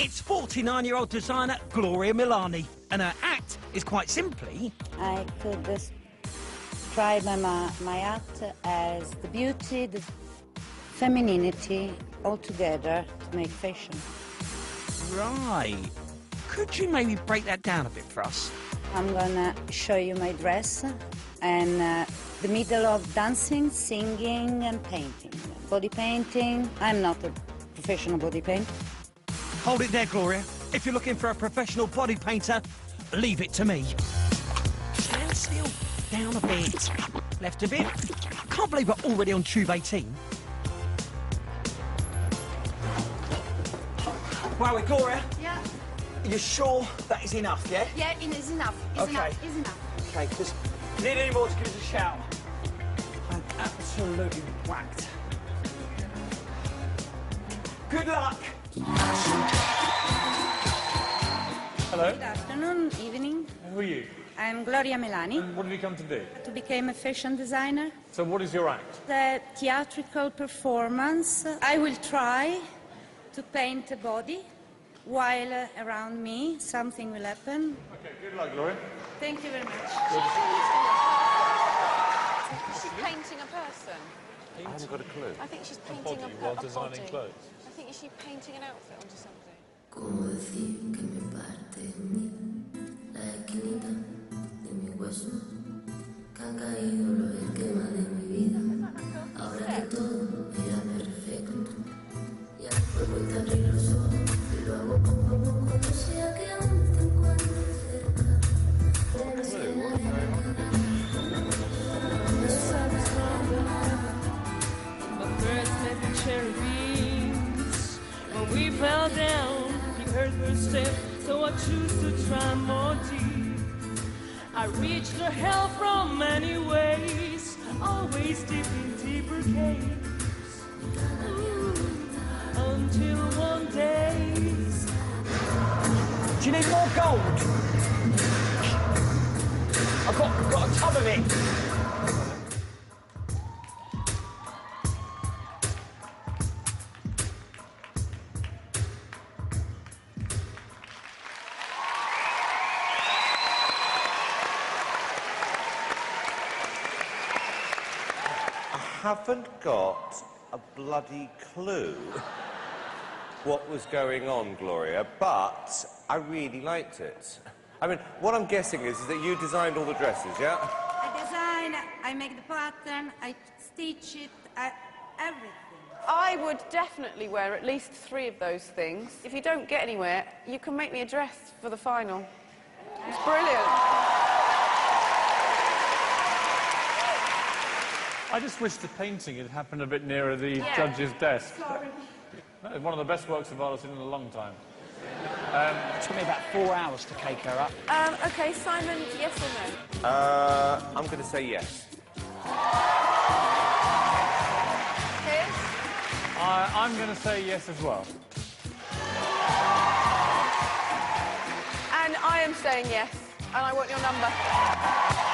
It's 49-year-old designer Gloria Milani, and her act is quite simply... I could describe my, my act as the beauty, the femininity all together to make fashion. Right. Could you maybe break that down a bit for us? I'm gonna show you my dress and uh, the middle of dancing, singing and painting. Body painting, I'm not a professional body painter. Hold it there, Gloria. If you're looking for a professional body painter, leave it to me. Stand still. Down a bit. Left a bit. I Can't believe we're already on Tube 18. Wow, Gloria, Yeah, you're sure that is enough, yeah? yeah, it is enough. It's Okay. enough. It's enough. Okay, because need any more to give us a shout. I'm absolutely whacked. Good luck. Hello, Good afternoon, evening. who are you? I'm Gloria Melani And what have you come to do? to become a fashion designer. So what is your act? The theatrical performance, I will try to paint a body while uh, around me something will happen. Okay, good luck, Gloria. Thank you very much. She's painting a person. I haven't got a clue. I think she's painting a body a, while a designing body. clothes. I think is she painting an outfit onto something. Hueso que han caído los esquemas de mi vida. Ahora que todo era perfecto, ya puedo estar abrir los ojos y lo hago poco a poco, no sea que aún te encuentres cerca. The cherubims. When we fell down, you heard her step, so I choose to try more deep. I reached her help from many ways, always deep in deeper caves. Ooh, until one day. Do you need more gold? I've got, got a tub of it. Haven't got a bloody clue what was going on, Gloria, but I really liked it. I mean, what I'm guessing is, is that you designed all the dresses, yeah? I design, I make the pattern, I stitch it, I, everything. I would definitely wear at least three of those things. If you don't get anywhere, you can make me a dress for the final. It's brilliant. I just wish the painting had happened a bit nearer the Yeah. judge's desk. That is one of the best works of art I've seen in a long time. It took me about four hours to cake her up. Um, okay, Simon, yes or no? Uh, I'm going to say yes. Piers? I, I'm going to say yes as well. And I am saying yes, and I want your number.